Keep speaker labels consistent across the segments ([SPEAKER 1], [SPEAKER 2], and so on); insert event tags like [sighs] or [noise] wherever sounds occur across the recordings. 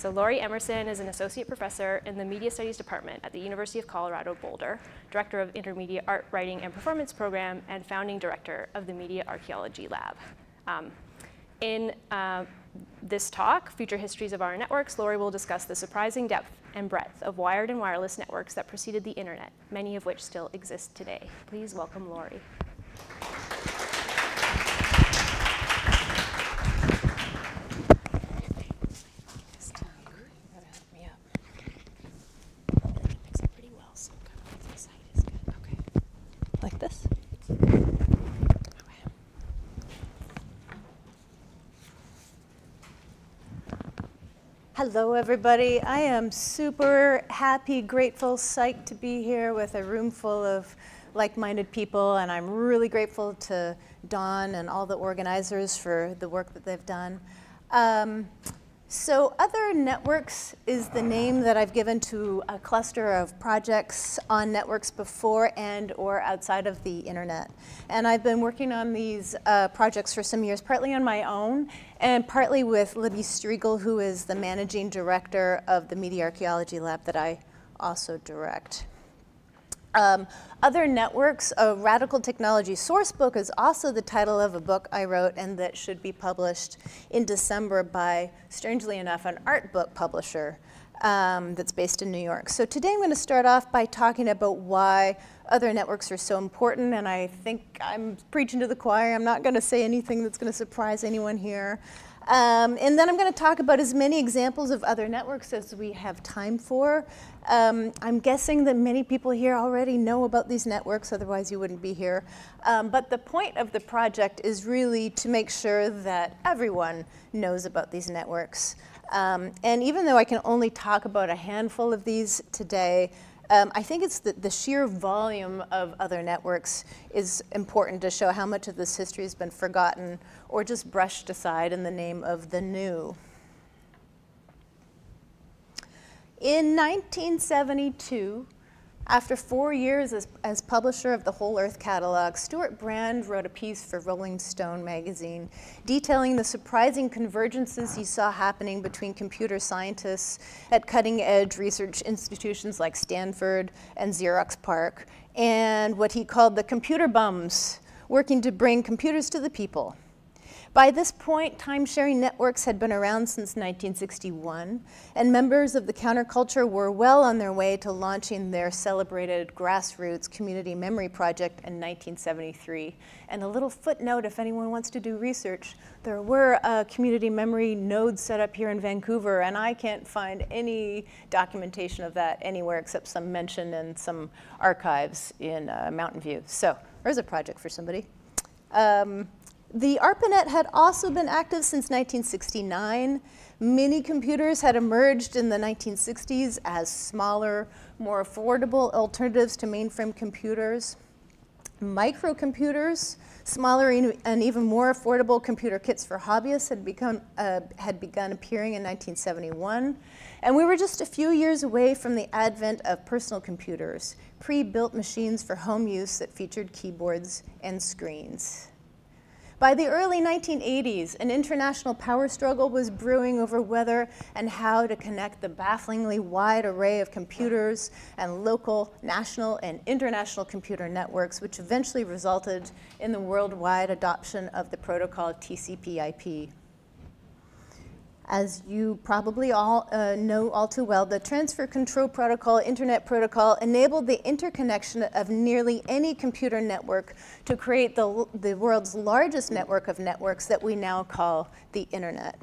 [SPEAKER 1] So Lori Emerson is an associate professor in the Media Studies Department at the University of Colorado Boulder, director of Intermedia Art Writing and Performance Program, and founding director of the Media Archaeology Lab. Um, in uh, this talk, Future Histories of Our Networks, Lori will discuss the surprising depth and breadth of wired and wireless networks that preceded the internet, many of which still exist today. Please welcome Lori.
[SPEAKER 2] Like this? Hello, everybody. I am super happy, grateful, psyched to be here with a room full of like-minded people, and I'm really grateful to Don and all the organizers for the work that they've done. Um, so Other Networks is the name that I've given to a cluster of projects on networks before and or outside of the internet. And I've been working on these uh, projects for some years, partly on my own and partly with Libi Striegl, who is the managing director of the Media Archaeology Lab that I also direct. Um, other networks, a radical technology source book is also the title of a book I wrote and that should be published in December by, strangely enough, an art book publisher um, that's based in New York. So today I'm going to start off by talking about why other networks are so important, and I think I'm preaching to the choir. I'm not going to say anything that's going to surprise anyone here. Um, and then I'm going to talk about as many examples of other networks as we have time for. Um, I'm guessing that many people here already know about these networks, otherwise you wouldn't be here. Um, but the point of the project is really to make sure that everyone knows about these networks. Um, and even though I can only talk about a handful of these today, um, I think it's the, the, sheer volume of other networks is important to show how much of this history has been forgotten or just brushed aside in the name of the new. In 1972, after four years as, as, publisher of the Whole Earth catalog, Stewart Brand wrote a piece for Rolling Stone magazine detailing the surprising convergences he saw happening between computer scientists at cutting edge research institutions like Stanford and Xerox PARC and what he called the computer bums working to bring computers to the people. By this point, time-sharing networks had been around since 1961, and members of the counterculture were well on their way to launching their celebrated grassroots community memory project in 1973. And a little footnote, if anyone wants to do research, there were uh, community memory nodes set up here in Vancouver, and I can't find any documentation of that anywhere except some mention in some archives in uh, Mountain View. So there's a project for somebody. Um, the ARPANET had also been active since 1969. Mini computers had emerged in the 1960s as smaller, more affordable alternatives to mainframe computers. Microcomputers, smaller and even more affordable computer kits for hobbyists had, become, uh, had begun appearing in 1971. And we were just a few years away from the advent of personal computers, pre-built machines for home use that featured keyboards and screens. By the early 1980s, an international power struggle was brewing over whether and how to connect the bafflingly wide array of computers and local, national, and international computer networks, which eventually resulted in the worldwide adoption of the protocol TCP/IP. As you probably all uh, know all too well, the Transfer Control Protocol, Internet Protocol, enabled the interconnection of nearly any computer network to create the, the world's largest network of networks that we now call the Internet.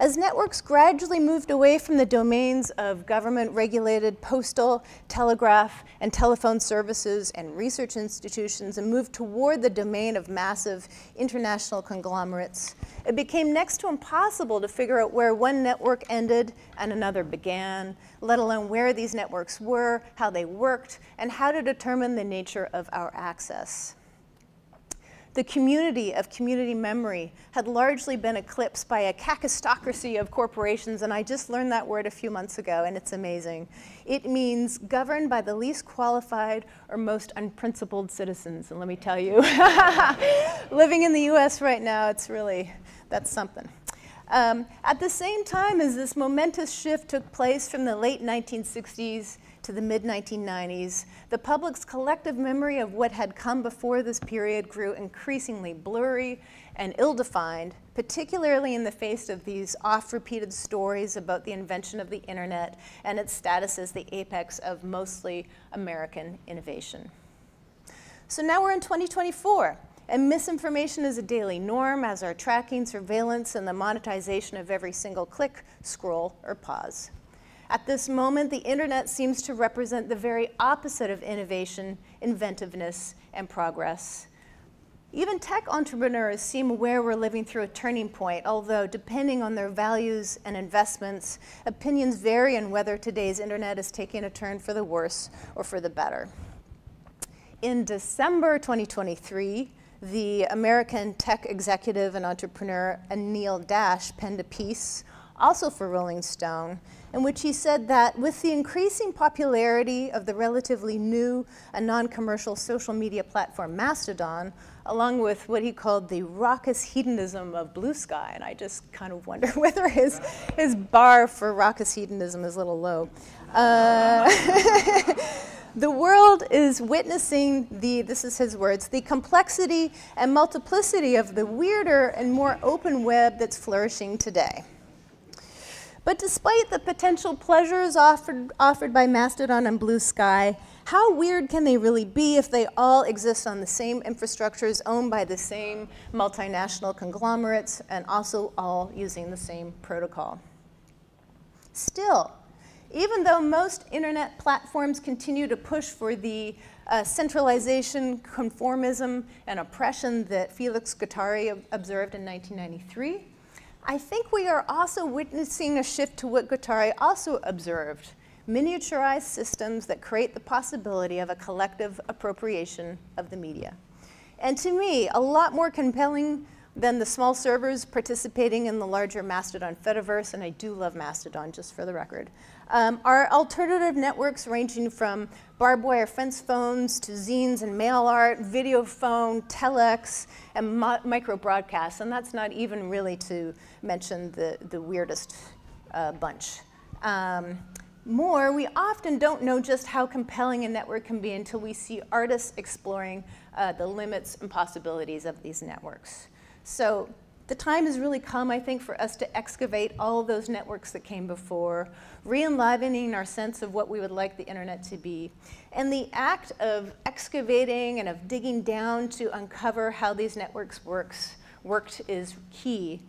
[SPEAKER 2] As networks gradually moved away from the domains of government-regulated postal, telegraph, and telephone services and research institutions and moved toward the domain of massive international conglomerates, it became next to impossible to figure out where one network ended and another began, let alone where these networks were, how they worked, and how to determine the nature of our access. The community of community memory had largely been eclipsed by a kakistocracy of corporations, and I just learned that word a few months ago, and it's amazing. It means governed by the least qualified or most unprincipled citizens, and let me tell you, [laughs] living in the US right now, it's really, that's something. Um, at the same time as this momentous shift took place from the late 1960s to the mid 1990s, the public's collective memory of what had come before this period grew increasingly blurry and ill defined, particularly in the face of these oft repeated stories about the invention of the internet and its status as the apex of mostly American innovation. So now we're in 2024. And misinformation is a daily norm as are tracking, surveillance, and the monetization of every single click, scroll, or pause. At this moment, the internet seems to represent the very opposite of innovation, inventiveness, and progress. Even tech entrepreneurs seem aware we're living through a turning point, although depending on their values and investments, opinions vary on whether today's internet is taking a turn for the worse or for the better. In December 2023, the American tech executive and entrepreneur Anil Dash penned a piece, also for Rolling Stone, in which he said that with the increasing popularity of the relatively new and non commercial social media platform Mastodon, along with what he called the raucous hedonism of Bluesky, and I just kind of wonder [laughs] whether his, his bar for raucous hedonism is a little low. Uh, [laughs] the world is witnessing the, this is his words, the complexity and multiplicity of the weirder and more open web that's flourishing today. But despite the potential pleasures offered, offered by Mastodon and Bluesky, how weird can they really be if they all exist on the same infrastructures owned by the same multinational conglomerates and also all using the same protocol? Still, even though most internet platforms continue to push for the uh, centralization, conformism, and oppression that Felix Guattari observed in 1993, I think we are also witnessing a shift to what Guattari also observed, miniaturized systems that create the possibility of a collective appropriation of the media. And to me, a lot more compelling than the small servers participating in the larger Mastodon Fediverse, and I do love Mastodon, just for the record, um, are alternative networks ranging from barbed wire fence phones to zines and mail art, video phone, telex, and micro broadcasts. And that's not even really to mention the, the weirdest uh, bunch. Um, more, we often don't know just how compelling a network can be until we see artists exploring uh, the limits and possibilities of these networks. So the time has really come, I think, for us to excavate all those networks that came before, re-enlivening our sense of what we would like the internet to be. And the act of excavating and of digging down to uncover how these networks works, worked is key.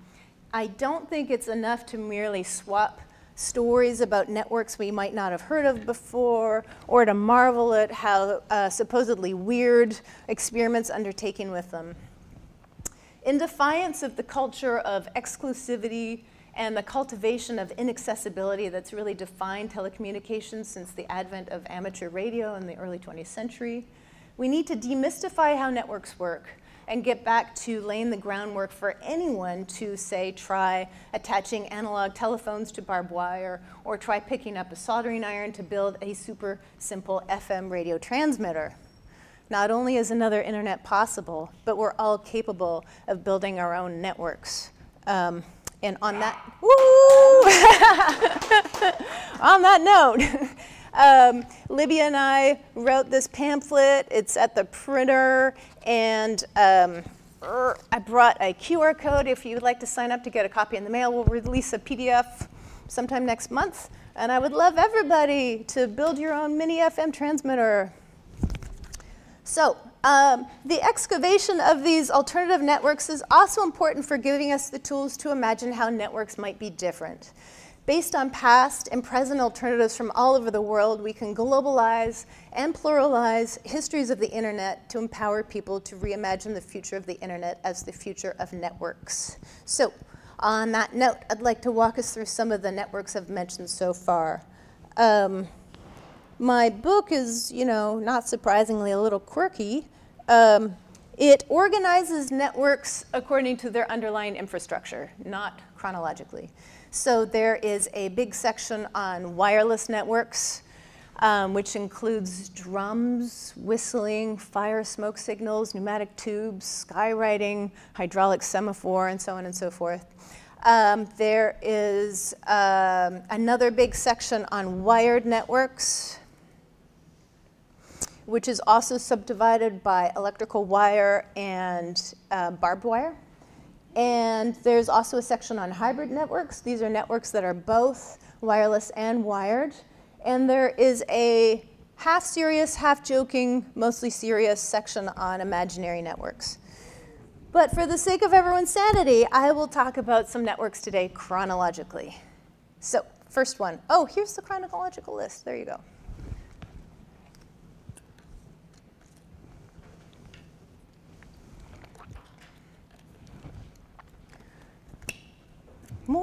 [SPEAKER 2] I don't think it's enough to merely swap stories about networks we might not have heard of before, or to marvel at how uh, supposedly weird experiments undertaken with them. In defiance of the culture of exclusivity and the cultivation of inaccessibility that's really defined telecommunications since the advent of amateur radio in the early 20th century, we need to demystify how networks work and get back to laying the groundwork for anyone to, say, try attaching analog telephones to barbed wire or try picking up a soldering iron to build a super simple FM radio transmitter. Not only is another internet possible, but we're all capable of building our own networks. Um, and on that, [laughs] on that note, [laughs] um, Libi and I wrote this pamphlet. It's at the printer, and um, I brought a QR code. If you'd like to sign up to get a copy in the mail, we'll release a PDF sometime next month. And I would love everybody to build your own mini FM transmitter. So um, the excavation of these alternative networks is also important for giving us the tools to imagine how networks might be different. Based on past and present alternatives from all over the world, we can globalize and pluralize histories of the internet to empower people to reimagine the future of the internet as the future of networks. So on that note, I'd like to walk us through some of the networks I've mentioned so far. Um, my book is, you know, not surprisingly a little quirky. Um, it organizes networks according to their underlying infrastructure, not chronologically. So there is a big section on wireless networks, um, which includes drums, whistling, fire smoke signals, pneumatic tubes, skywriting, hydraulic semaphore, and so on and so forth. Um, there is um, another big section on wired networks, which is also subdivided by electrical wire and uh, barbed wire. And there's also a section on hybrid networks. These are networks that are both wireless and wired. And there is a half serious, half joking, mostly serious section on imaginary networks. But for the sake of everyone's sanity, I will talk about some networks today chronologically. So, first one. Oh, here's the chronological list. There you go.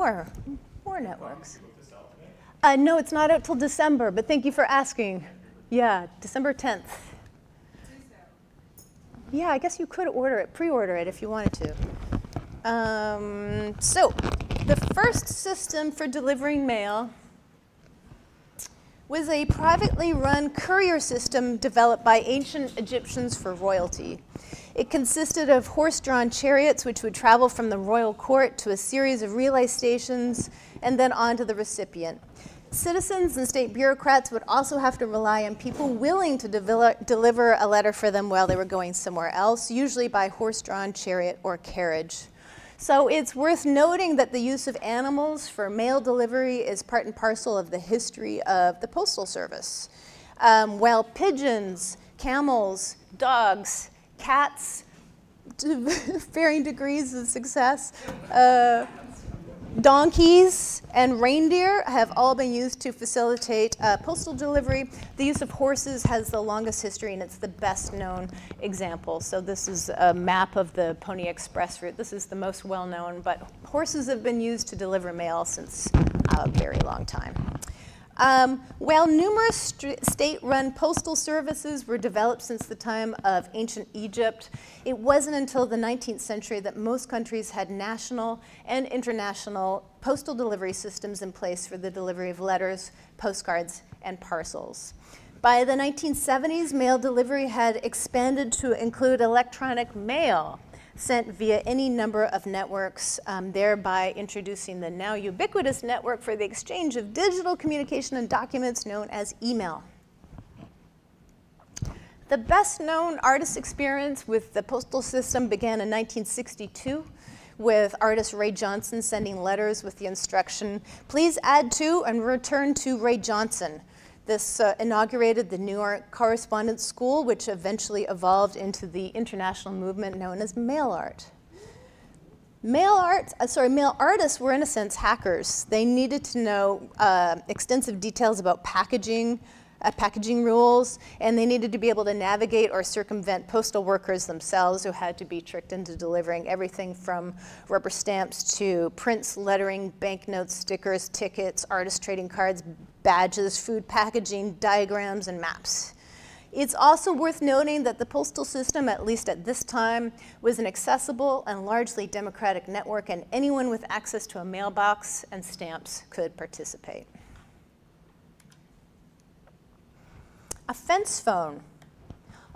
[SPEAKER 2] More, more networks. Uh, no, it's not out till December, but thank you for asking. Yeah, December 10th. Yeah, I guess you could order it, pre-order it if you wanted to. Um, so, the first system for delivering mail was a privately run courier system developed by ancient Egyptians for royalty. It consisted of horse-drawn chariots which would travel from the royal court to a series of relay stations and then on to the recipient. Citizens and state bureaucrats would also have to rely on people willing to deliver a letter for them while they were going somewhere else, usually by horse-drawn chariot or carriage. So it's worth noting that the use of animals for mail delivery is part and parcel of the history of the Postal Service. Um, while pigeons, camels, dogs, cats, [laughs] varying degrees of success, uh, Donkeys and reindeer have all been used to facilitate uh, postal delivery. The use of horses has the longest history and it's the best known example. So this is a map of the Pony Express route. This is the most well known, but horses have been used to deliver mail since a very long time. Um, while numerous state-run postal services were developed since the time of ancient Egypt, it wasn't until the 19th century that most countries had national and international postal delivery systems in place for the delivery of letters, postcards, and parcels. By the 1970s, mail delivery had expanded to include electronic mail, sent via any number of networks, um, thereby introducing the now ubiquitous network for the exchange of digital communication and documents known as email. The best known artist experience with the postal system began in 1962 with artist Ray Johnson sending letters with the instruction, please add to and return to Ray Johnson, this uh, inaugurated the New York Correspondence School, which eventually evolved into the international movement known as mail art. Mail art, uh, sorry, mail artists were in a sense hackers. They needed to know uh, extensive details about packaging, uh, packaging rules, and they needed to be able to navigate or circumvent postal workers themselves who had to be tricked into delivering everything from rubber stamps to prints, lettering, banknotes, stickers, tickets, artist trading cards, badges, food packaging, diagrams, and maps. It's also worth noting that the postal system, at least at this time, was an accessible and largely democratic network, and anyone with access to a mailbox and stamps could participate. A fence phone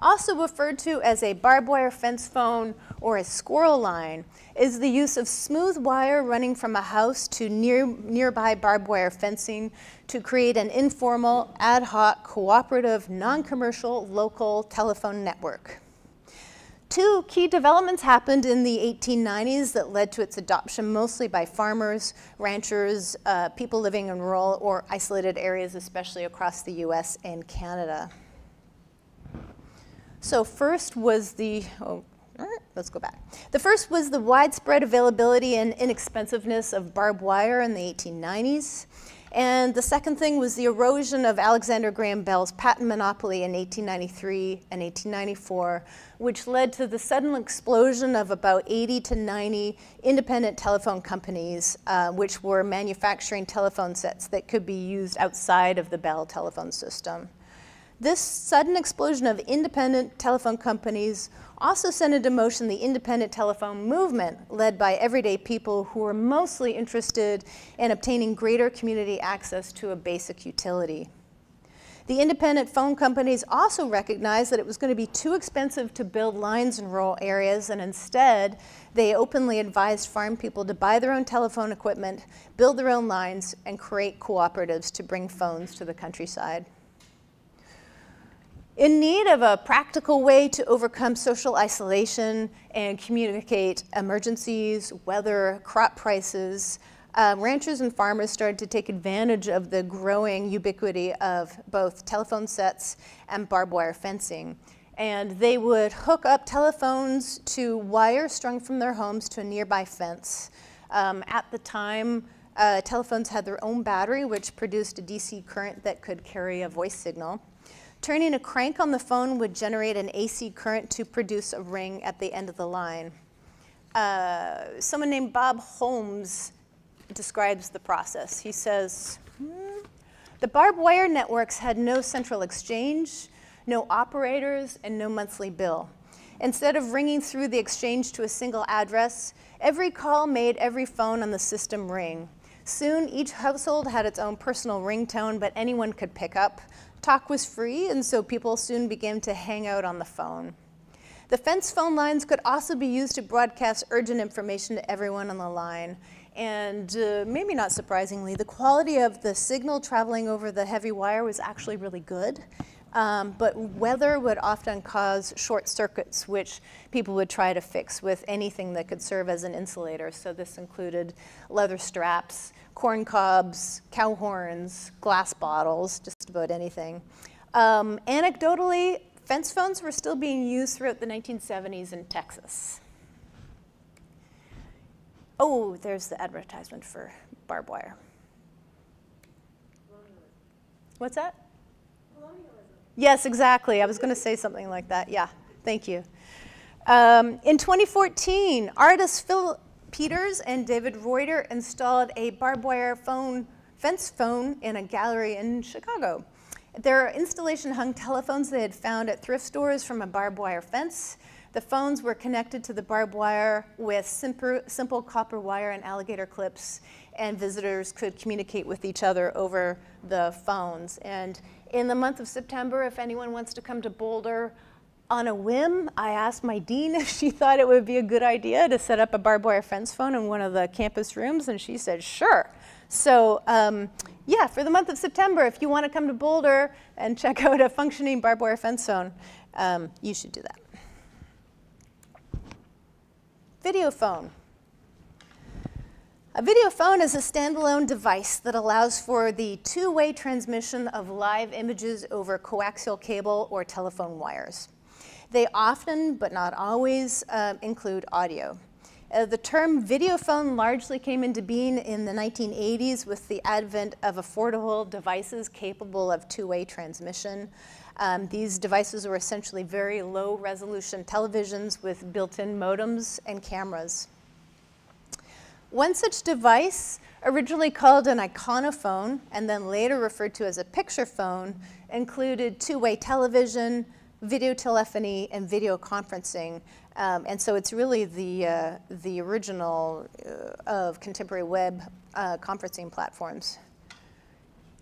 [SPEAKER 2] also referred to as a barbed wire fence phone or a squirrel line, is the use of smooth wire running from a house to near, nearby barbed wire fencing to create an informal, ad hoc, cooperative, non-commercial, local telephone network. Two key developments happened in the 1890s that led to its adoption mostly by farmers, ranchers, uh, people living in rural or isolated areas, especially across the US and Canada. So first was the, oh, let's go back. The first was the widespread availability and inexpensiveness of barbed wire in the 1890s. And the second thing was the erosion of Alexander Graham Bell's patent monopoly in 1893 and 1894, which led to the sudden explosion of about 80 to 90 independent telephone companies, uh, which were manufacturing telephone sets that could be used outside of the Bell telephone system. This sudden explosion of independent telephone companies also sent into motion the independent telephone movement led by everyday people who were mostly interested in obtaining greater community access to a basic utility. The independent phone companies also recognized that it was going to be too expensive to build lines in rural areas, and instead, they openly advised farm people to buy their own telephone equipment, build their own lines, and create cooperatives to bring phones to the countryside. In need of a practical way to overcome social isolation and communicate emergencies, weather, crop prices, um, ranchers and farmers started to take advantage of the growing ubiquity of both telephone sets and barbed wire fencing. And they would hook up telephones to wire strung from their homes to a nearby fence. Um, at the time, uh, telephones had their own battery, which produced a DC current that could carry a voice signal. Turning a crank on the phone would generate an AC current to produce a ring at the end of the line. Uh, someone named Bob Holmes describes the process. He says, hmm, the barbed wire networks had no central exchange, no operators, and no monthly bill. Instead of ringing through the exchange to a single address, every call made every phone on the system ring. Soon, each household had its own personal ringtone, but anyone could pick up. Talk was free, and so people soon began to hang out on the phone. The fence phone lines could also be used to broadcast urgent information to everyone on the line. And uh, maybe not surprisingly, the quality of the signal traveling over the heavy wire was actually really good. Um, but weather would often cause short circuits, which people would try to fix with anything that could serve as an insulator. So this included leather straps, corn cobs, cow horns, glass bottles, just about anything. Um, anecdotally, fence phones were still being used throughout the 1970s in Texas. Oh, there's the advertisement for barbed wire. What's that? Yes, exactly. I was going to say something like that. Yeah, thank you. Um, in 2014, artists Phil Peters and David Reuter installed a barbed wire phone, fence phone in a gallery in Chicago. Their installation hung telephones they had found at thrift stores from a barbed wire fence. The phones were connected to the barbed wire with simple, simple copper wire and alligator clips, and visitors could communicate with each other over the phones. And in the month of September, if anyone wants to come to Boulder, on a whim, I asked my dean [laughs] if she thought it would be a good idea to set up a barbed wire fence phone in one of the campus rooms, and she said, sure. So, um, yeah, for the month of September, if you want to come to Boulder and [laughs] check out a functioning barbed wire fence phone, um, you should do that. Video phone. A video phone is a standalone device that allows for the two-way transmission of live images over coaxial cable or telephone wires. They often, but not always, uh, include audio. Uh, the term video phone largely came into being in the 1980s with the advent of affordable devices capable of two-way transmission. Um, these devices were essentially very low resolution televisions with built-in modems and cameras. One such device, originally called an iconophone and then later referred to as a picture phone, included two-way television, video telephony, and video conferencing. Um, and so it's really the, uh, the original uh, of contemporary web uh, conferencing platforms.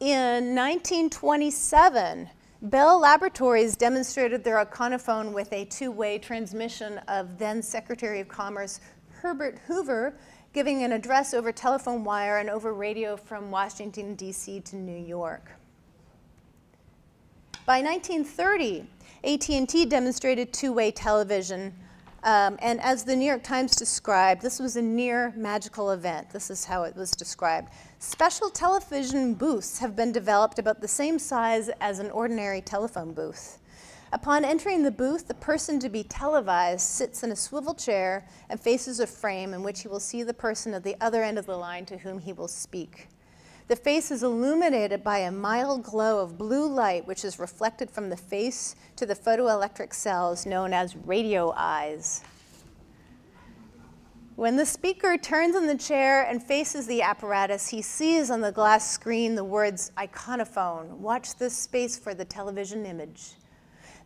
[SPEAKER 2] In 1927, Bell Laboratories demonstrated their iconophone with a two-way transmission of then Secretary of Commerce Herbert Hoover giving an address over telephone wire and over radio from Washington, D.C. to New York. By 1930, AT&T demonstrated two-way television, um, and as the New York Times described, this was a near magical event. This is how it was described. Special television booths have been developed about the same size as an ordinary telephone booth. Upon entering the booth, the person to be televised sits in a swivel chair and faces a frame in which he will see the person at the other end of the line to whom he will speak. The face is illuminated by a mild glow of blue light which is reflected from the face to the photoelectric cells known as radio eyes. When the speaker turns in the chair and faces the apparatus, he sees on the glass screen the words iconophone, watch this space for the television image.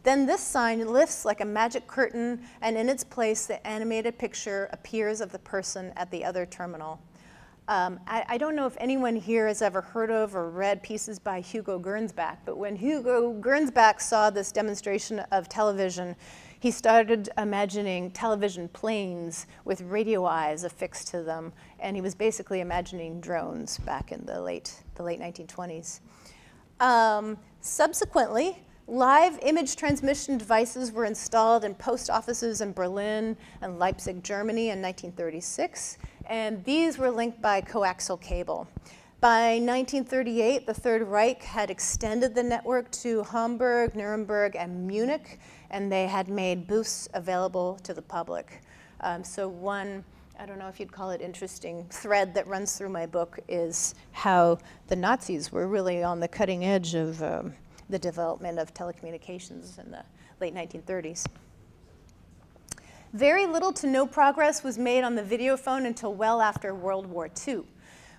[SPEAKER 2] Then this sign lifts like a magic curtain, and in its place, the animated picture appears of the person at the other terminal. Um, I, I, don't know if anyone here has ever heard of or read pieces by Hugo Gernsback, but when Hugo Gernsback saw this demonstration of television, he started imagining television planes with radio eyes affixed to them, and he was basically imagining drones back in the late, the late 1920s. Um, subsequently, live image transmission devices were installed in post offices in Berlin and Leipzig, Germany in 1936, and these were linked by coaxial cable. By 1938, the Third Reich had extended the network to Hamburg, Nuremberg, and Munich, and they had made booths available to the public. Um, so one, I don't know if you'd call it interesting, thread that runs through my book is how the Nazis were really on the cutting edge of um, the development of telecommunications in the late 1930s. Very little to no progress was made on the video phone until well after World War II.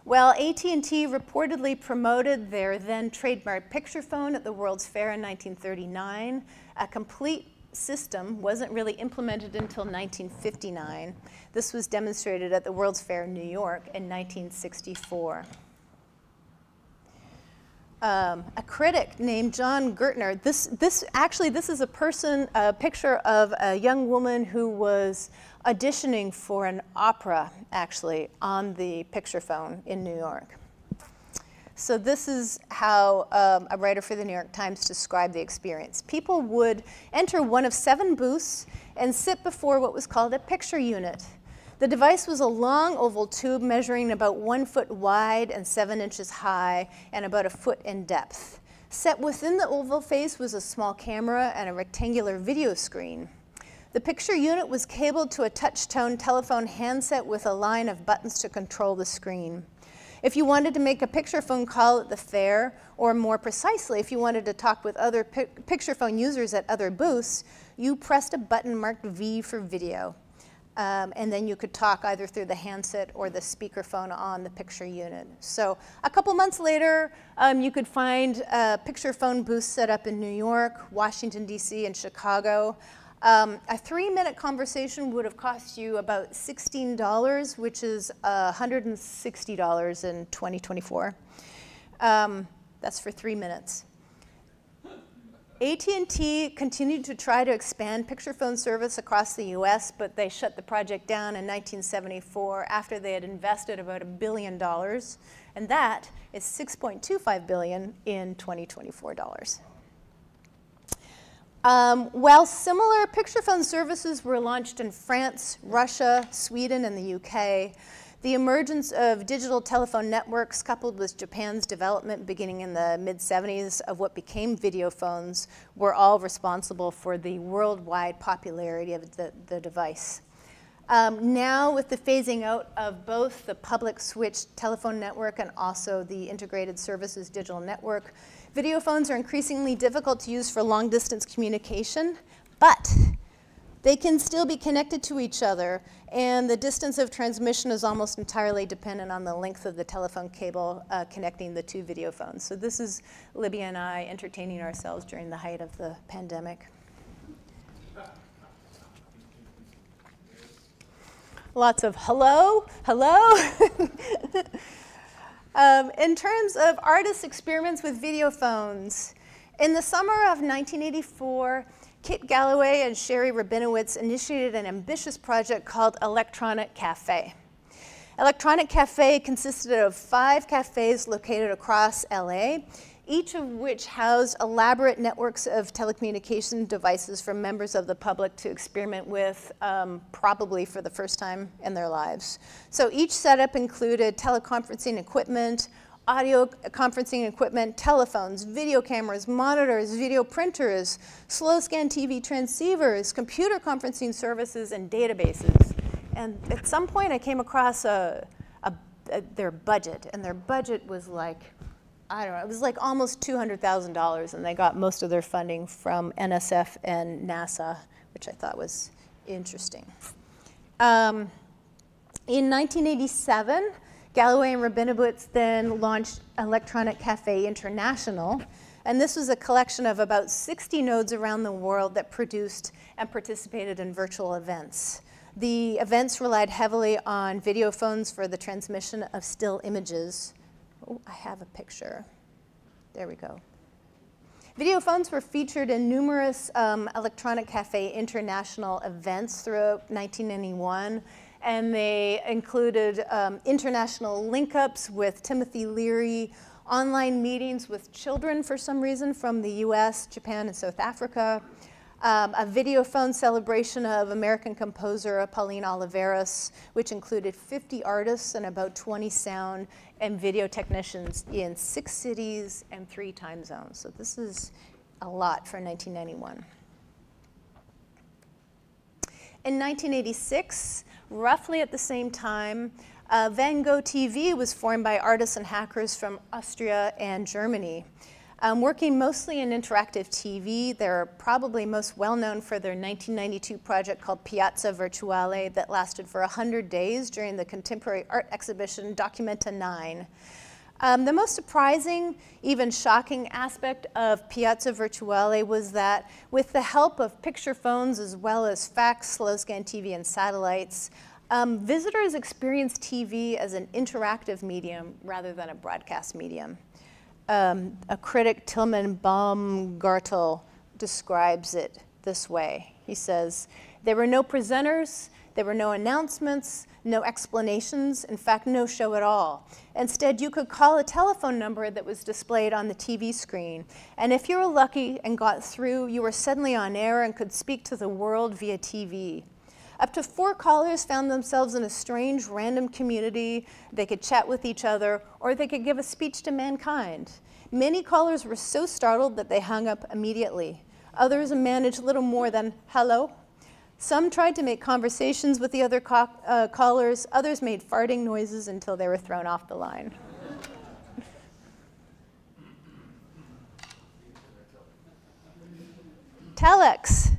[SPEAKER 2] Well, AT&T reportedly promoted their then trademark picture phone at the World's Fair in 1939. A complete system wasn't really implemented until 1959. This was demonstrated at the World's Fair in New York in 1964 um, a critic named Jon Gertner. This, this actually, this is a person, a picture of a young woman who was auditioning for an opera, actually, on the picture phone in New York. So this is how um, a writer for the New York Times described the experience. People would enter one of seven booths and sit before what was called a picture unit. The device was a long oval tube measuring about one foot wide and seven inches high and about a foot in depth. Set within the oval face was a small camera and a rectangular video screen. The picture unit was cabled to a touch-tone telephone handset with a line of buttons to control the screen. If you wanted to make a picture phone call at the fair, or more precisely, if you wanted to talk with other pi picture phone users at other booths, you pressed a button marked V for video. Um, and then you could talk either through the handset or the speakerphone on the picture unit. So a couple months later, um, you could find picture phone booth set up in New York, Washington, D.C., and Chicago. Um, a three-minute conversation would have cost you about $16, which is uh, $160 in 2024. Um, that's for three minutes. AT&T continued to try to expand picture phone service across the US, but they shut the project down in 1974 after they had invested about a billion dollars, and that is 6.25 billion in 2024 dollars. Um, while similar picture phone services were launched in France, Russia, Sweden, and the UK, the emergence of digital telephone networks coupled with Japan's development beginning in the mid-70s of what became video phones were all responsible for the worldwide popularity of the, the device. Um, now with the phasing out of both the public switched telephone network and also the integrated services digital network, video phones are increasingly difficult to use for long distance communication, but they can still be connected to each other, and the distance of transmission is almost entirely dependent on the length of the telephone cable uh, connecting the two video phones. So this is Libi and I entertaining ourselves during the height of the pandemic. Lots of hello, hello. [laughs] um, in terms of artists' experiments with video phones, in the summer of 1984, Kit Galloway and Sherrie Rabinowitz initiated an ambitious project called Electronic Cafe. Electronic Cafe consisted of five cafes located across LA, each of which housed elaborate networks of telecommunication devices for members of the public to experiment with, um, probably for the first time in their lives. So each setup included teleconferencing equipment, audio conferencing equipment, telephones, video cameras, monitors, video printers, slow scan TV transceivers, computer conferencing services, and databases. And at some point I came across a, a, a, their budget, and their budget was like, I don't know, it was like almost $200,000, and they got most of their funding from NSF and NASA, which I thought was interesting. Um, in 1987, Galloway and Rabinowitz then launched Electronic Cafe International, and this was a collection of about 60 nodes around the world that produced and participated in virtual events. The events relied heavily on video phones for the transmission of still images. Oh, I have a picture. There we go. Video phones were featured in numerous um, Electronic Cafe International events throughout 1991, and they included um, international link-ups with Timothy Leary, online meetings with children for some reason from the US, Japan, and South Africa, um, a video phone celebration of American composer Pauline Oliveros, which included 50 artists and about 20 sound and video technicians in six cities and three time zones. So this is a lot for 1991. In 1986, roughly at the same time, uh, Van Gogh TV was formed by artists and hackers from Austria and Germany. Um, working mostly in interactive TV, they're probably most well known for their 1992 project called Piazza Virtuale that lasted for 100 days during the contemporary art exhibition Documenta 9. Um, the most surprising, even shocking aspect of Piazza Virtuale was that with the help of picture phones as well as fax, slow scan TV, and satellites, um, visitors experienced TV as an interactive medium rather than a broadcast medium um, a critic, Tilman Baumgartel, describes it this way. He says, There were no presenters, there were no announcements, no explanations, in fact, no show at all. Instead, you could call a telephone number that was displayed on the TV screen. And if you were lucky and got through, you were suddenly on air and could speak to the world via TV. Up to four callers found themselves in a strange, random community. They could chat with each other, or they could give a speech to mankind. Many callers were so startled that they hung up immediately. Others managed little more than hello. Some tried to make conversations with the other uh, callers. Others made farting noises until they were thrown off the line. Telex.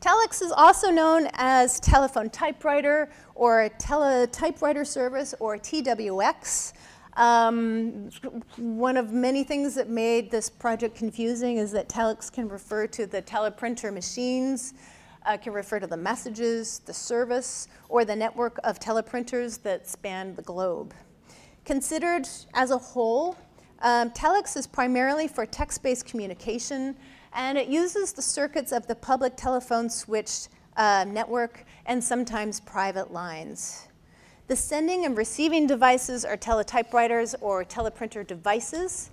[SPEAKER 2] Telex is also known as telephone typewriter or teletypewriter service or TWX. Um, one of many things that made this project confusing is that telex can refer to the teleprinter machines, uh, can refer to the messages, the service, or the network of teleprinters that span the globe. Considered as a whole, um, telex is primarily for text-based communication and it uses the circuits of the public telephone switch uh, network and sometimes private lines. The sending and receiving devices are teletypewriters or teleprinter devices,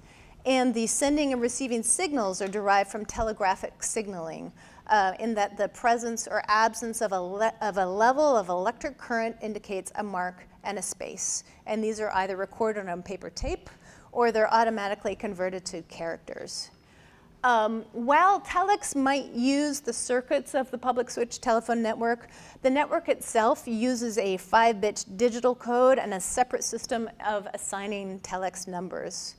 [SPEAKER 2] and the sending and receiving signals are derived from telegraphic signaling, uh, in that the presence or absence of a, of a level of electric current indicates a mark and a space. And these are either recorded on paper tape or they're automatically converted to characters. Um, while telex might use the circuits of the public switch telephone network, the network itself uses a 5-bit digital code and a separate system of assigning telex numbers.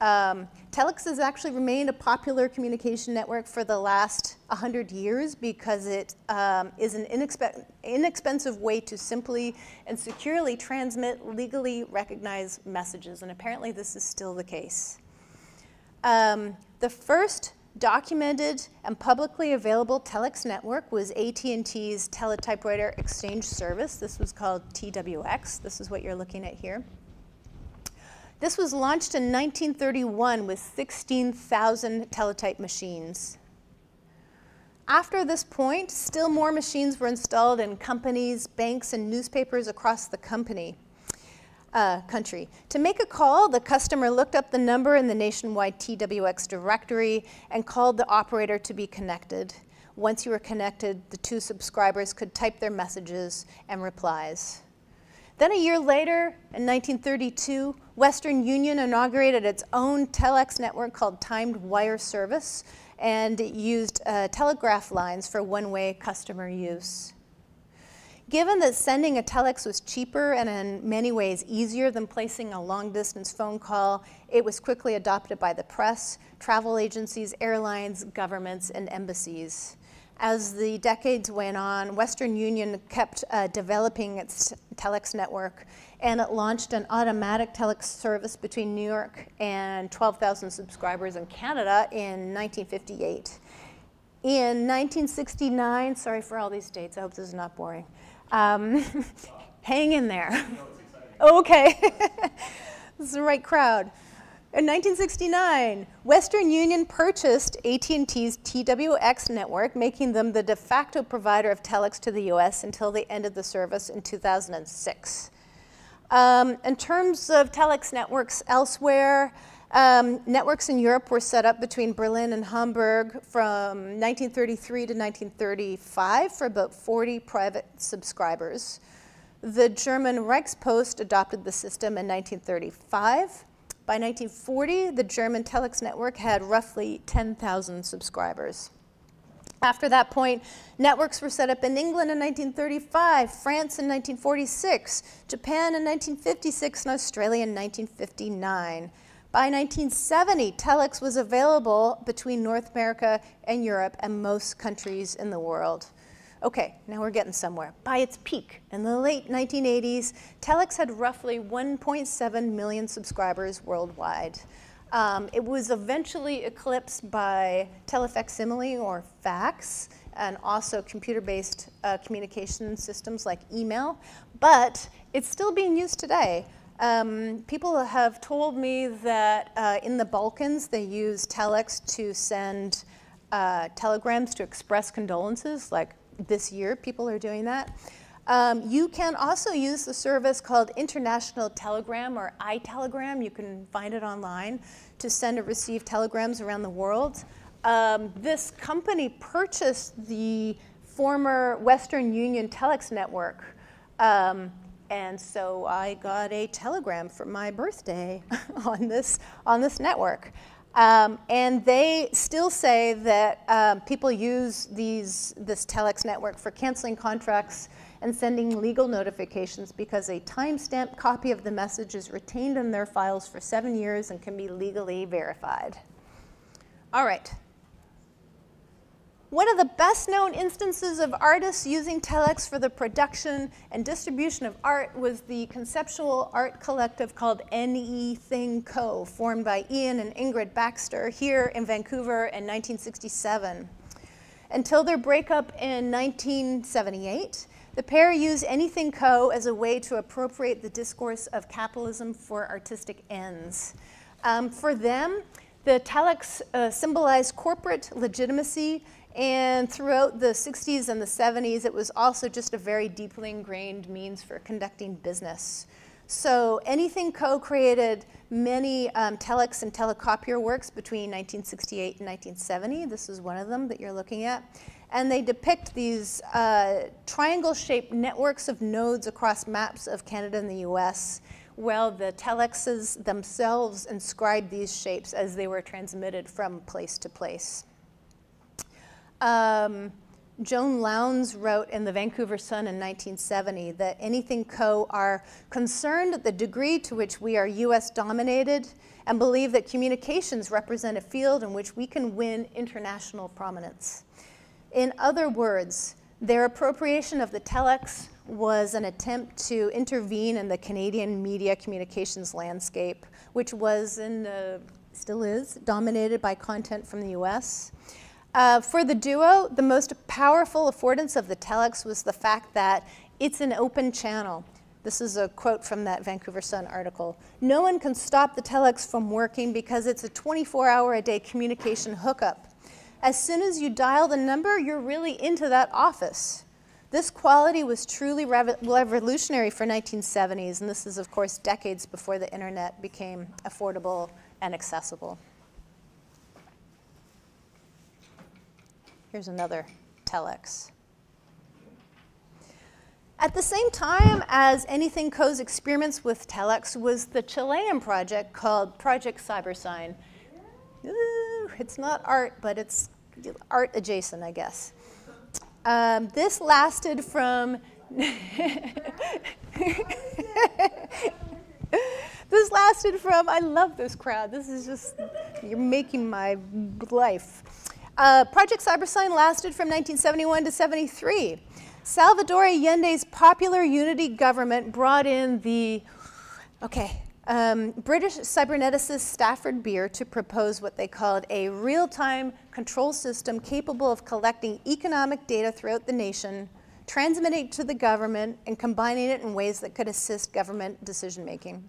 [SPEAKER 2] Um, telex has actually remained a popular communication network for the last 100 years because it um, is an inexpe inexpensive way to simply and securely transmit legally recognized messages, and apparently this is still the case. Um, the first documented and publicly available telex network was AT&T's teletypewriter exchange service. This was called TWX. This is what you're looking at here. This was launched in 1931 with 16,000 teletype machines. After this point, still more machines were installed in companies, banks, and newspapers across the company uh, country. To make a call, the customer looked up the number in the nationwide TWX directory and called the operator to be connected. Once you were connected, the two subscribers could type their messages and replies. Then a year later, in 1932, Western Union inaugurated its own telex network called Timed Wire Service, and it used uh, telegraph lines for one-way customer use. Given that sending a telex was cheaper and in many ways easier than placing a long distance phone call, it was quickly adopted by the press, travel agencies, airlines, governments, and embassies. As the decades went on, Western Union kept uh, developing its telex network and it launched an automatic telex service between New York and 12,000 subscribers in Canada in 1958. In 1969, sorry for all these dates, I hope this is not boring. Um, [laughs] hang in there. okay, [laughs] this is the right crowd. In 1969, Western Union purchased AT&T's TWX network, making them the de facto provider of telex to the US until they ended the service in 2006. Um, in terms of telex networks elsewhere, um, networks in Europe were set up between Berlin and Hamburg from 1933 to 1935 for about 40 private subscribers. The German Reichspost adopted the system in 1935. By 1940, the German telex network had roughly 10,000 subscribers. After that point, networks were set up in England in 1935, France in 1946, Japan in 1956, and Australia in 1959. By 1970, telex was available between North America and Europe and most countries in the world. Okay, now we're getting somewhere. By its peak in the late 1980s, Telex had roughly 1.7 million subscribers worldwide. Um, it was eventually eclipsed by telefacsimile or fax and also computer-based uh, communication systems like email, but it's still being used today. Um, people have told me that uh, in the Balkans they use telex to send uh, telegrams to express condolences, like this year, people are doing that. Um, you can also use the service called International Telegram or iTelegram. You can find it online to send or receive telegrams around the world. Um, this company purchased the former Western Union Telex network. Um, and so I got a telegram for my birthday [laughs] on this, on this network. Um, and they still say that um, people use these, this telex network for canceling contracts and sending legal notifications because a timestamped copy of the message is retained in their files for seven years and can be legally verified. All right, one of the best known instances of artists using telex for the production and distribution of art was the conceptual art collective called N.E. Thing Co., formed by Iain and Ingrid Baxter here in Vancouver in 1967. Until their breakup in 1978, the pair used N.E. Thing Co. as a way to appropriate the discourse of capitalism for artistic ends. Um, for them, the telex uh, symbolized corporate legitimacy and throughout the 60s and the 70s, it was also just a very deeply ingrained means for conducting business. So N.E. Thing Co. created many um, telex and telecopier works between 1968 and 1970. This is one of them that you're looking at. And they depict these uh, triangle-shaped networks of nodes across maps of Canada and the US, while the telexes themselves inscribed these shapes as they were transmitted from place to place. Um, Joan Lowndes wrote in the Vancouver Sun in 1970 that N.E. Thing Co. are concerned at the degree to which we are US dominated and believe that communications represent a field in which we can win international prominence. In other words, their appropriation of the telex was an attempt to intervene in the Canadian media communications landscape, which was and still is dominated by content from the US. Uh, for the duo, the most powerful affordance of the telex was the fact that it's an open channel. This is a quote from that Vancouver Sun article. No one can stop the telex from working because it's a 24 hour a day communication hookup. As soon as you dial the number, you're really into that office. This quality was truly revolutionary for 1970s, and this is, of course, decades before the internet became affordable and accessible. Here's another telex. At the same time as N.E. Thing Co's experiments with telex was the Chilean project called Project Cybersyn. Ooh, it's not art, but it's art adjacent, I guess. Um, this lasted from [laughs] this lasted from, I love this crowd. This is just, you're making my life. Uh, Project Cybersyn lasted from 1971 to 73. Salvador Allende's popular unity government brought in the, okay, um, British cyberneticist Stafford Beer to propose what they called a real-time control system capable of collecting economic data throughout the nation, transmitting it to the government, and combining it in ways that could assist government decision-making.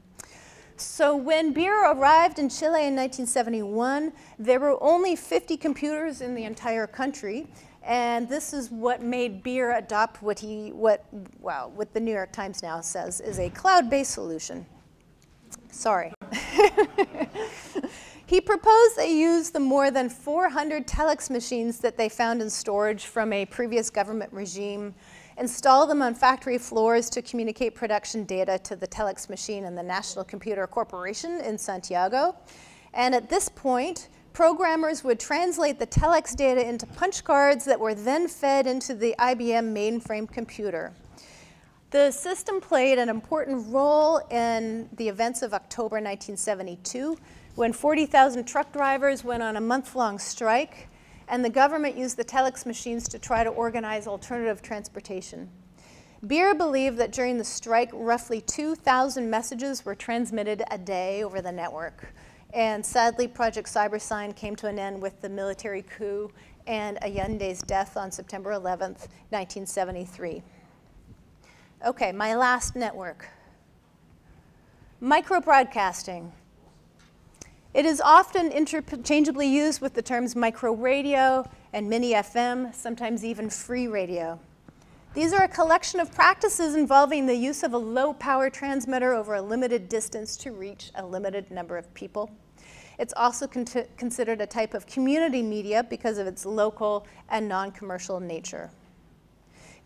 [SPEAKER 2] So when Beer arrived in Chile in 1971, there were only 50 computers in the entire country, and this is what made Beer adopt what he, what, well, what the New York Times now says is a cloud-based solution. Sorry. [laughs] he proposed they use the more than 400 telex machines that they found in storage from a previous government regime, install them on factory floors to communicate production data to the telex machine and the National Computer Corporation in Santiago. And at this point, programmers would translate the telex data into punch cards that were then fed into the IBM mainframe computer. The system played an important role in the events of October 1972 when 40,000 truck drivers went on a month-long strike and the government used the telex machines to try to organize alternative transportation. Beer believed that during the strike, roughly 2,000 messages were transmitted a day over the network. And sadly, Project Cybersyn came to an end with the military coup and Allende's death on September 11th, 1973. Okay, my last network. Microbroadcasting. It is often interchangeably used with the terms micro radio and mini FM, sometimes even free radio. These are a collection of practices involving the use of a low power transmitter over a limited distance to reach a limited number of people. It's also con considered a type of community media because of its local and non-commercial nature.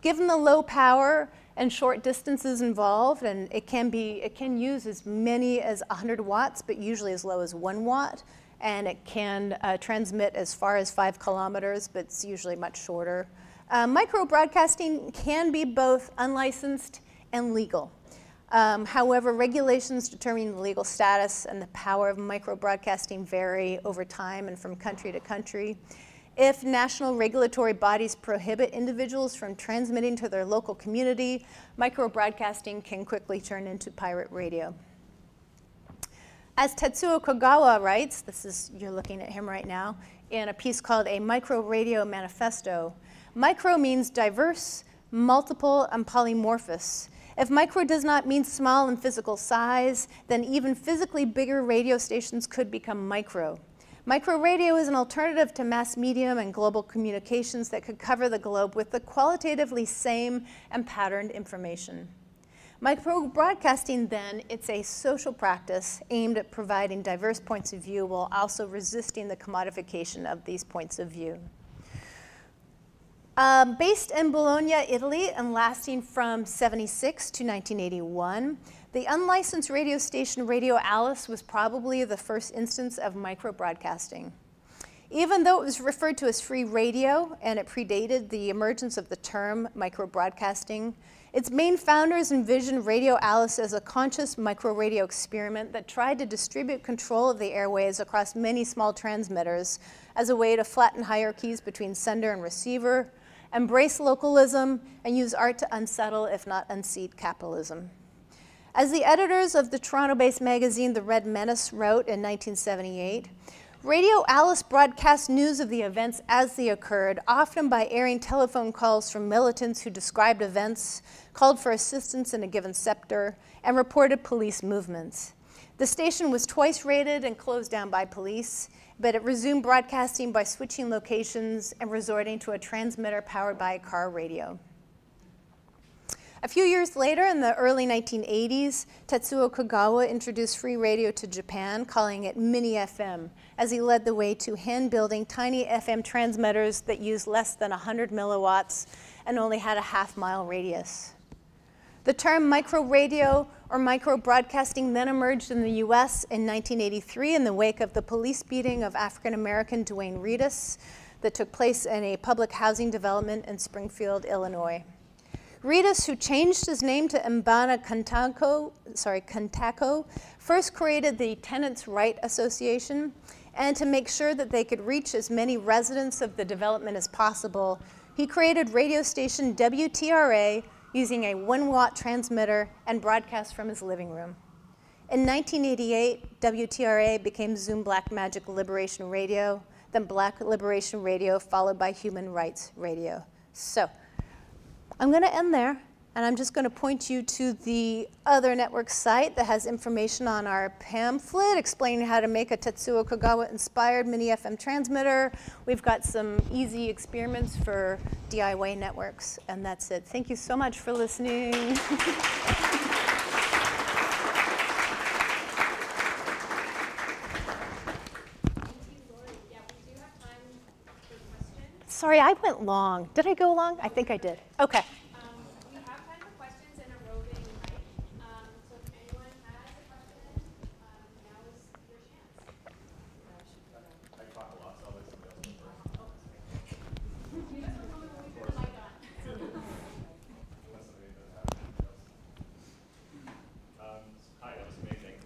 [SPEAKER 2] Given the low power and short distances involved, and it can be, it can use as many as 100 watts, but usually as low as one watt, and it can uh, transmit as far as five kilometers, but it's usually much shorter. Uh, micro broadcasting can be both unlicensed and legal. Um, however, regulations determining the legal status and the power of micro broadcasting vary over time and from country to country. If national regulatory bodies prohibit individuals from transmitting to their local community, microbroadcasting can quickly turn into pirate radio. As Tetsuo Kogawa writes, this is, you're looking at him right now, in a piece called A Micro Radio Manifesto, micro means diverse, multiple, and polymorphous. If micro does not mean small in physical size, then even physically bigger radio stations could become micro. Microradio is an alternative to mass medium and global communications that could cover the globe with the qualitatively same and patterned information. Micro-broadcasting, then, it's a social practice aimed at providing diverse points of view while also resisting the commodification of these points of view. Um, based in Bologna, Italy, and lasting from 76 to 1981, the unlicensed radio station Radio Alice was probably the first instance of micro-broadcasting. Even though it was referred to as free radio and it predated the emergence of the term micro-broadcasting, its main founders envisioned Radio Alice as a conscious micro-radio experiment that tried to distribute control of the airways across many small transmitters as a way to flatten hierarchies between sender and receiver, embrace localism, and use art to unsettle, if not unseat, capitalism. As the editors of the Toronto-based magazine The Red Menace wrote in 1978, Radio Alice broadcast news of the events as they occurred, often by airing telephone calls from militants who described events, called for assistance in a given sector, and reported police movements. The station was twice raided and closed down by police, but it resumed broadcasting by switching locations and resorting to a transmitter powered by a car radio. A few years later, in the early 1980s, Tetsuo Kogawa introduced free radio to Japan, calling it Mini FM, as he led the way to hand-building tiny FM transmitters that used less than 100 milliwatts and only had a half-mile radius. The term micro radio or micro broadcasting then emerged in the US in 1983 in the wake of the police beating of African-American Duane Readus that took place in a public housing development in Springfield, Illinois. Readus, who changed his name to Mbana Kantako, sorry, Kantako, first created the Tenants' Right Association, and to make sure that they could reach as many residents of the development as possible, he created radio station WTRA using a one watt transmitter and broadcast from his living room. In 1988, WTRA became Zoom Black Magic Liberation Radio, then Black Liberation Radio, followed by Human Rights Radio. So I'm going to end there. And I'm just going to point you to the other network site that has information on our pamphlet explaining how to make a Tetsuo Kogawa inspired mini FM transmitter. We've got some easy experiments for DIY networks, and that's it. Thank you so much for listening. Sorry, I went long. Did I go long? I think I did. Okay.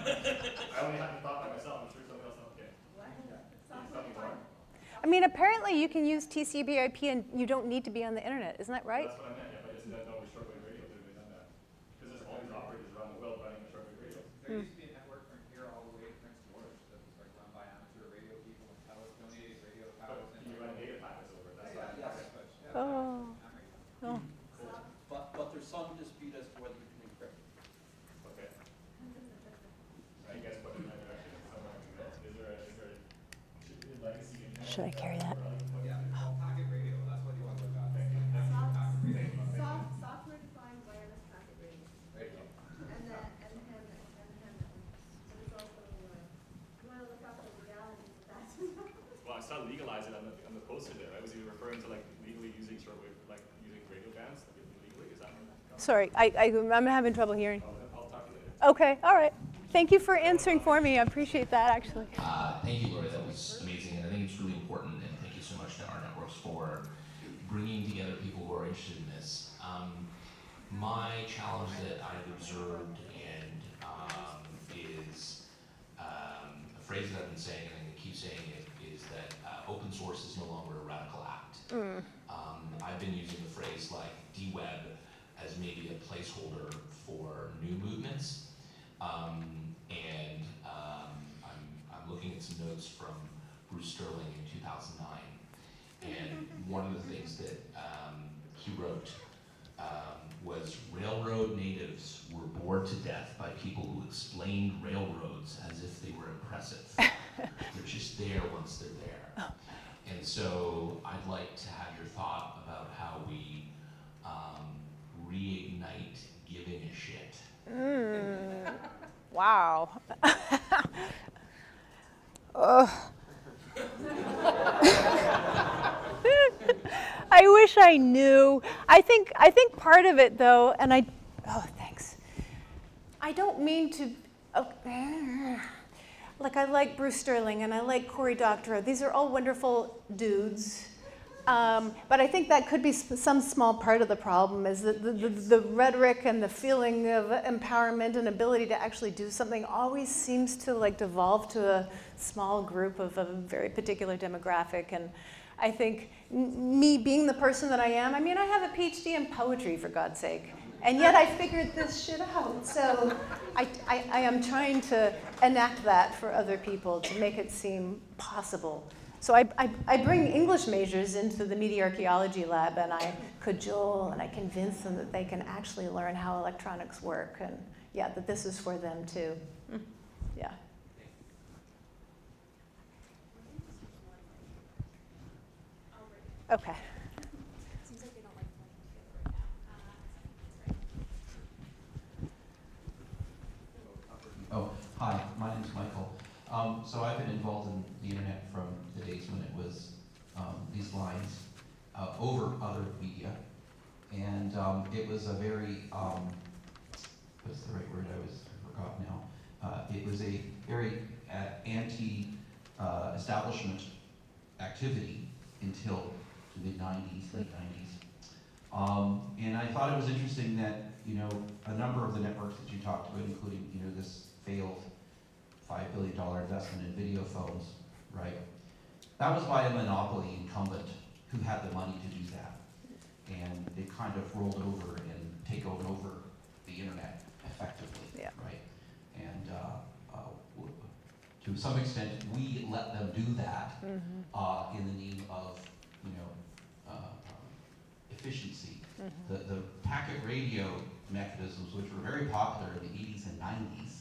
[SPEAKER 2] [laughs] I only hadn't thought by myself. I'm sure somebody else okay. I mean, apparently you can use TCP/IP and you don't need to be on the internet. Isn't that right?
[SPEAKER 3] That's what I meant. Yeah, but isn't that no shortwave radio? They've done that because there's all these operators around the world running the shortwave radio.
[SPEAKER 4] There used to be a network from here all the way to Prince George that was like run by amateur radio people and towers donated radio towers.
[SPEAKER 3] But you run data packets over. That's
[SPEAKER 4] yeah,
[SPEAKER 3] not.
[SPEAKER 4] Yes, but, yeah,
[SPEAKER 2] oh.
[SPEAKER 4] oh.
[SPEAKER 5] But, but there's some dispute as to whether you can encrypt.
[SPEAKER 3] Okay. I guess put in that direction somewhere we go. Is there a, is there a, should be legacy internet?
[SPEAKER 2] Should I carry that?
[SPEAKER 4] Yeah, packet radio, that's what you want to look at.
[SPEAKER 3] Thank you.
[SPEAKER 4] Packet radio.
[SPEAKER 6] Soft, software-defined wireless packet radio.
[SPEAKER 4] Radio.
[SPEAKER 6] And then, and hem, and hem, but it's also, uh, you wanna look up the legalities of that.
[SPEAKER 3] Well, I saw legalize it on the, on the poster there. I was even referring to like legally using shortwave, like using radio bands legally. Is that?
[SPEAKER 2] Sorry, I, I, I'm having trouble hearing.
[SPEAKER 3] I'll, I'll talk to you later.
[SPEAKER 2] Okay, all right. Thank you for answering for me. I appreciate that, actually.
[SPEAKER 7] Uh, thank you, Lori. That was amazing, and I think it's really important. And thank you so much for bringing together people who are interested in this. Um, my challenge that I've observed and um, is um, a phrase that I've been saying, and to keep saying it, is that uh, open source is no longer a radical act. Um, I've been using the phrase like dweb as maybe a placeholder for new movements. Um, and um, I'm, I'm looking at some notes from Bruce Sterling in 2009. And one of the things that um, he wrote um, was railroad natives were bored to death by people who explained railroads as if they were impressive. [laughs] they're just there once they're there. And so I'd like to have your thought about how we um, reignite giving a shit.
[SPEAKER 2] Mm. Wow. [laughs] Ugh. [laughs] [laughs] I wish I knew. I think I think part of it though, and I oh thanks. I don't mean to. Oh, [sighs] like I like Bruce Sterling and I like Cory Doctorow. These are all wonderful dudes. Um, but I think that could be some small part of the problem is that the, the, the, rhetoric and the feeling of empowerment and ability to actually do something always seems to like devolve to a small group of a very particular demographic. And I think me being the person that I am, I mean, I have a PhD in poetry for God's sake. And yet I figured this shit out. So I, I, I am trying to enact that for other people to make it seem possible. So I, I, I, bring English majors into the media archaeology lab and I cajole and I convince them that they can actually learn how electronics work and yeah, that this is for them too. Yeah. Okay.
[SPEAKER 8] Oh, hi, my name's Michael. Um, so I've been involved in the internet from the days when it was um, these lines uh, over other media. And um, it was a very, um, what's the right word, I was I forgot now, Uh, it was a very uh, anti-establishment activity until the mid '90s, late '90s. Um, and I thought it was interesting that you know a number of the networks that you talked about, including you know this failed five billion dollar investment in video phones, right? That was by a monopoly incumbent who had the money to do that, and it kind of rolled over and taken over the internet effectively,
[SPEAKER 2] Yeah.
[SPEAKER 8] right? And uh, uh, to some extent, we let them do that
[SPEAKER 2] Mhm,
[SPEAKER 8] uh, in the name of, you know, uh, um, efficiency.
[SPEAKER 2] mhm.
[SPEAKER 8] The, the packet radio mechanisms, which were very popular in the 80s and 90s,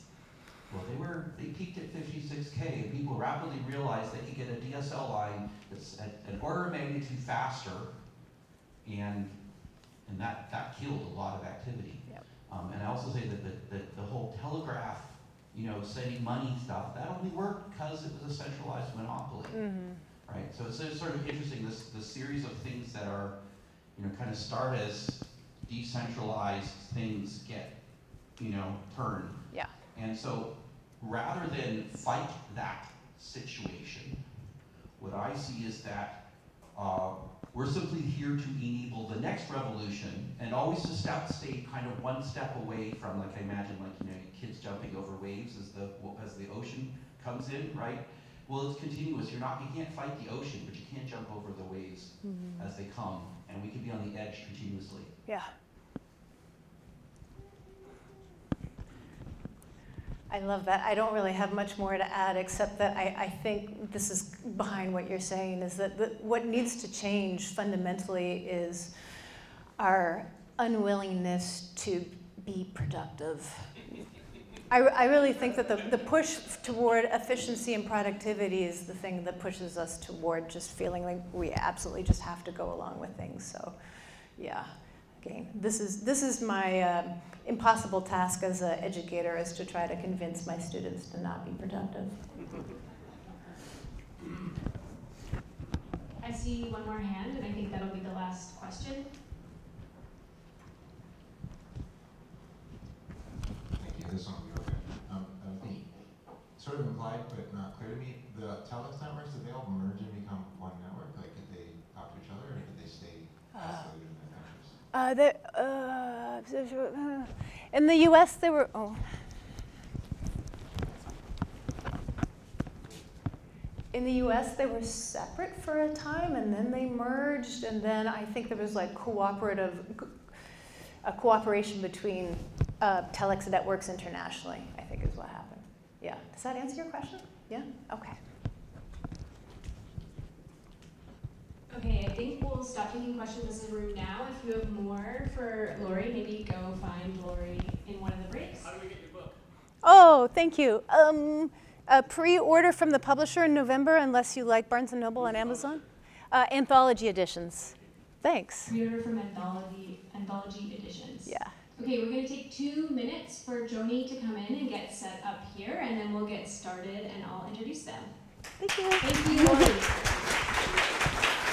[SPEAKER 8] well, they were, they peaked at 56K, and people rapidly realized they could get a DSL line that's at an order of magnitude faster, and, and that, that killed a lot of activity.
[SPEAKER 2] Yep.
[SPEAKER 8] Um, and I also say that the, the, the whole telegraph, you know, sending money stuff, that only worked because it was a centralized monopoly
[SPEAKER 2] Mhm.
[SPEAKER 8] right? So it's, it's sort of interesting, this, this series of things that are, you know, kind of start as decentralized things get, you know, turned.
[SPEAKER 2] Yeah.
[SPEAKER 8] And so rather than fight that situation, what I see is that uh, we're simply here to enable the next revolution and always to step, stay kind of one step away from, like I imagine, like, you know, kids jumping over waves as the, as the ocean comes in, right? Well, it's continuous. You're not, you can't fight the ocean, but you can't jump over the waves
[SPEAKER 2] Mhm.
[SPEAKER 8] as they come, and we can be on the edge continuously.
[SPEAKER 2] Yeah. I love that. I don't really have much more to add, except that I, I think this is behind what you're saying is that the, what needs to change fundamentally is our unwillingness to be productive. I, I really think that the, the push toward efficiency and productivity is the thing that pushes us toward just feeling like we absolutely just have to go along with things. So, yeah, again, this is, this is my um, impossible task as an educator is to try to convince my students to not be productive.
[SPEAKER 9] I see one more hand, and I think that'll be the last question.
[SPEAKER 10] Thank you, this one will be okay. Um, uh, the, sort of implied but not clear to me, the telex networks, did they all merge and become one network? Like, did they talk to each other, or did they stay isolated in their countries?
[SPEAKER 2] Uh, the, uh, in the U.S., there were. Oh. In the U.S., they were separate for a time, and then they merged, and then I think there was like cooperative, a cooperation between uh, telex networks internationally. I think is what happened. Yeah. Does that answer your question? Yeah. Okay.
[SPEAKER 9] Okay, I think we'll stop taking questions in the room now. If you have more for Lori, maybe go find Lori in one of the breaks.
[SPEAKER 3] How do we get your book?
[SPEAKER 2] Oh, thank you. Um, a pre-order from the publisher in November, unless you like Barnes and Noble and Amazon. Uh, anthology editions. Thanks.
[SPEAKER 9] Pre-order from Anthology, Anthology Editions.
[SPEAKER 2] Yeah.
[SPEAKER 9] Okay, we're gonna take two minutes for Joni to come in and get set up here, and then we'll get started and I'll introduce them.
[SPEAKER 2] Thank you.
[SPEAKER 9] Thank you.